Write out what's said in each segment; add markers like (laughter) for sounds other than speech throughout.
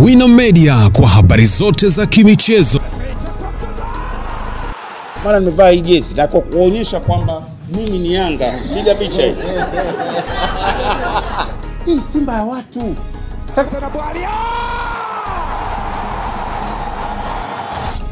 Wino Media kwa habari zote za kimichezo. Mara nimevaa hii jezi na kwa kuonyesha kwamba mimi ni Yanga. Piga picha hii. (laughs) Hii Simba ya watu. Sasa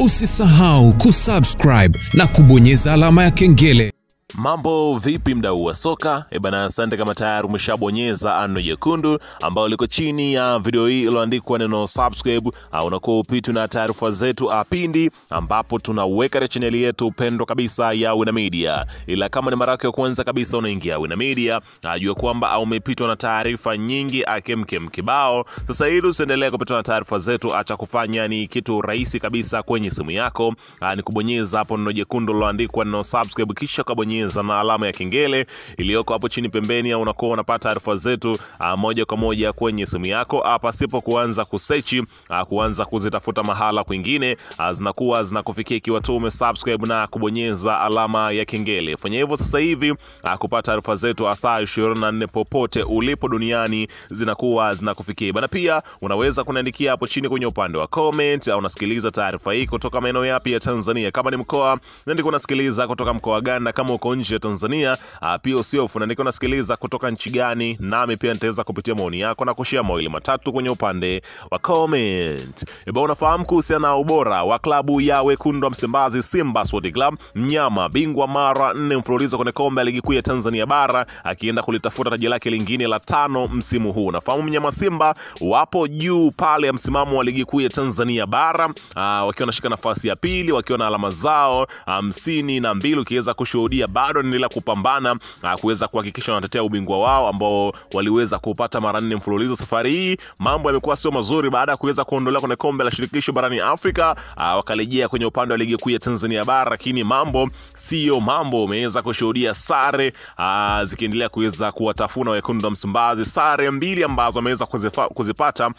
Usisahau kusubscribe na kubonyeza alama ya kengele. Mambo vipi mdau wa soka? E bana, asante kama tayari umeshabonyeza ano jekundu ambayo liko chini ya video hii iliyoandikwa neno subscribe. au unakuwa upitwi na taarifa zetu apindi ambapo tunaweka chaneli yetu pendwa kabisa ya Wina Media. Ila kama ni mara yako ya kwanza kabisa unaingia Wina Media, ajua kwamba uh, umepitwa na taarifa nyingi akemkem kibao. Sasa ili usiendelee kupitwa na taarifa zetu, acha kufanya ni kitu rahisi kabisa kwenye simu yako. Ni kubonyeza hapo neno jekundu liloandikwa neno subscribe kisha ukabonyeza na alama ya kengele iliyoko hapo chini pembeni, au unakuwa unapata taarifa zetu uh, moja kwa moja kwenye simu yako uh, pasipo kuanza kusechi uh, kuanza kuzitafuta mahala kwingine uh, zinakuwa zinakufikia ikiwa tu umesubscribe na kubonyeza alama ya kengele. Fanya hivyo sasa hivi uh, kupata taarifa zetu saa 24 popote ulipo duniani zinakuwa zinakufikia bana. Pia unaweza kuniandikia hapo chini kwenye upande wa comment, au unasikiliza taarifa hii kutoka maeneo yapi ya Tanzania. Kama ni mkoa, nandika unasikiliza kutoka mkoa gani, na kama uko nje ya Tanzania uh, pia usiofu unaandika unasikiliza kutoka nchi gani, nami pia nitaweza kupitia maoni yako na kushia mawili matatu kwenye upande wa comment. Eba, unafahamu kuhusiana na ubora wa klabu ya wekundu wa Msimbazi Simba Sport Club, mnyama bingwa mara nne mfululizo kwenye kombe la ligi kuu ya Tanzania bara akienda kulitafuta taji lake lingine la tano msimu huu. Unafahamu mnyama Simba wapo juu pale ya msimamo wa ligi kuu ya Tanzania bara uh, wakiwa wanashika nafasi ya pili wakiwa na alama zao hamsini na mbili ukiweza kushuhudia bado anaendelea kupambana uh, kuweza kuhakikisha wanatetea ubingwa wao ambao waliweza kupata mara nne mfululizo. Safari hii mambo yamekuwa sio mazuri baada ya kuweza kuondolewa kwenye kombe la shirikisho barani Afrika uh, wakarejea kwenye upande wa ligi kuu ya Tanzania bara, lakini mambo sio mambo. Umeweza kushuhudia sare uh, zikiendelea kuweza kuwatafuna wekundu wa Msimbazi, sare mbili ambazo wameweza kuzipata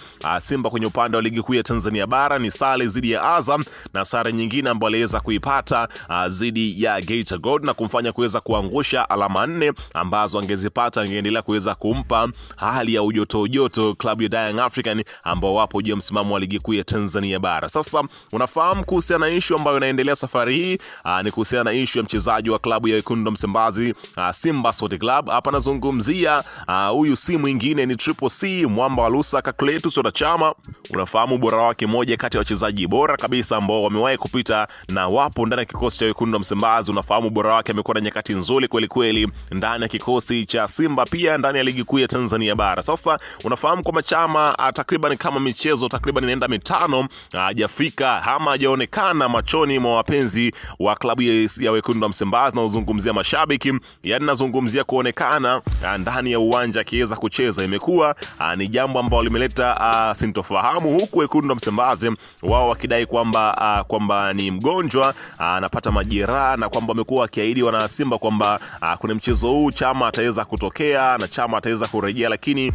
Simba kwenye upande wa ligi kuu ya Tanzania bara ni sare dhidi ya Azam na sare nyingine ambayo aliweza kuipata dhidi ya Geita Gold na kumfanya kuweza kuangusha alama nne ambazo angezipata angeendelea kuweza kumpa hali ya ujoto ujoto klabu ya Young African ambao wapo juu ya msimamo wa ligi kuu ya Tanzania bara. Sasa unafahamu kuhusiana na ishu ambayo inaendelea safari hii aa, ni kuhusiana na ishu ya mchezaji wa klabu ya wekundu Msimbazi aa, Simba Sport Club. Hapa nazungumzia aa, huyu si mwingine ni Triple C mwamba wa Lusaka Cletus Chama. Unafahamu ubora wake, moja kati ya wachezaji bora kabisa ambao wamewahi kupita na wapo ndani ya kikosi cha wekundu Msimbazi. Unafahamu ubora wake, amekuwa nyakati nzuri kwelikweli kweli ndani ya kikosi cha Simba, pia ndani ya ligi kuu ya Tanzania bara. Sasa unafahamu kwamba Chama ah, takriban kama michezo takriban inaenda mitano hajafika ama hajaonekana machoni mwa wapenzi wa klabu ya, ya wekundu wa Msimbazi na uzungumzia mashabiki, yani nazungumzia kuonekana ah, ndani ya uwanja akiweza kucheza. Imekuwa ah, ni jambo ambalo limeleta ah, sintofahamu, huku wekundu wa Msimbazi wao wakidai kwamba ah, kwamba ni mgonjwa ah, anapata majeraha na kwamba wamekuwa wakiahidi wana Simba kwamba uh, mchezo huu Chama ataweza kutokea na Chama ataweza kurejea, lakini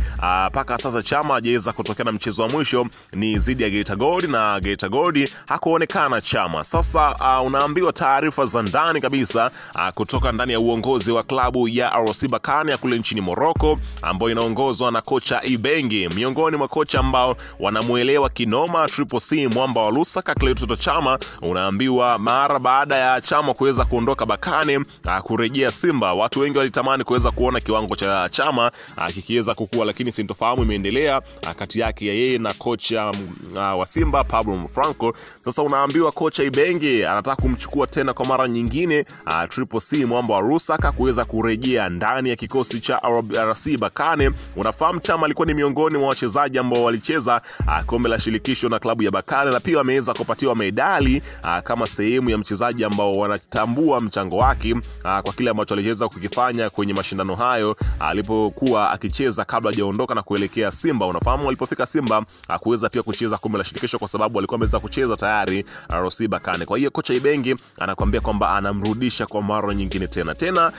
mpaka sasa Chama hajaweza kutokea, na mchezo wa mwisho ni dhidi ya Geita Gold na Geita Gold hakuonekana Chama. Sasa uh, unaambiwa taarifa za ndani kabisa uh, kutoka ndani ya uongozi wa klabu ya RC Berkane ya kule nchini Morocco ambayo inaongozwa na kocha Ibenge, miongoni mwa kocha ambao wanamuelewa kinoma Triple C mwamba wa Lusaka Clatous Chama. Unaambiwa mara baada ya Chama kuweza kuondoka Berkane ah, kurejea Simba, watu wengi walitamani kuweza kuona kiwango cha Chama ah, kikiweza kukua, lakini sintofahamu imeendelea ah, kati yake ya yeye na kocha mm, ah, wa Simba Pablo Franco. Sasa unaambiwa kocha Ibenge anataka kumchukua tena kwa mara nyingine Triple C mwamba wa Rusaka kuweza kurejea ndani ya kikosi cha RC Bakane. Unafahamu Chama alikuwa ni miongoni mwa wachezaji ambao walicheza kombe la shirikisho na klabu ya Bakane na pia wameweza kupatiwa medali kama sehemu ya mchezaji ambao wanatambua mchango wake ah, kwa kile ambacho aliweza kukifanya kwenye mashindano hayo alipokuwa akicheza kabla hajaondoka na kuelekea Simba. Unafahamu alipofika Simba hakuweza pia kucheza kombe la shirikisho kwa sababu alikuwa ameweza kucheza tayari RC Bakane. Kwa hiyo kocha Ibenge anakuambia kwamba anamrudisha kwa mara nyingine tena tena,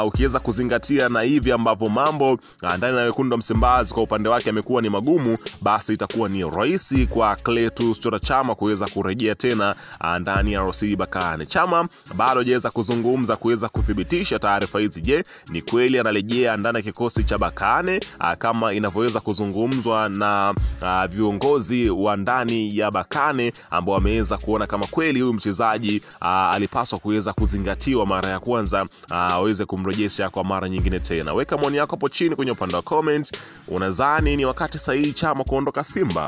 uh, ukiweza kuzingatia na hivi ambavyo mambo uh, ndani ya wekundu wa Msimbazi kwa upande wake amekuwa ni magumu, basi itakuwa ni rahisi kwa Cletus Chota Chama kuweza kurejea tena uh, ndani ya RC Bakane. Chama bado hajaweza kuzungumza kuweza kuweza kuthibitisha taarifa hizi. Je, ni kweli anarejea ndani ya kikosi cha Bakane kama inavyoweza kuzungumzwa na a, viongozi wa ndani ya Bakane ambao wameweza kuona kama kweli huyu mchezaji alipaswa kuweza kuzingatiwa mara ya kwanza aweze kumrejesha kwa mara nyingine tena. Weka maoni yako hapo chini kwenye upande wa comment. Unadhani ni wakati sahihi Chama kuondoka Simba?